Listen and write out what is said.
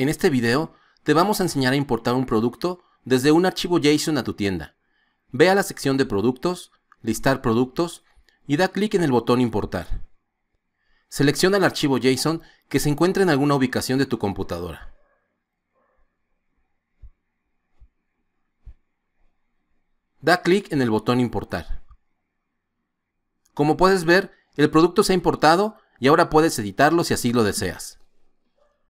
En este video te vamos a enseñar a importar un producto desde un archivo JSON a tu tienda. Ve a la sección de productos, listar productos y da clic en el botón importar. Selecciona el archivo JSON que se encuentre en alguna ubicación de tu computadora. Da clic en el botón importar. Como puedes ver, el producto se ha importado y ahora puedes editarlo si así lo deseas.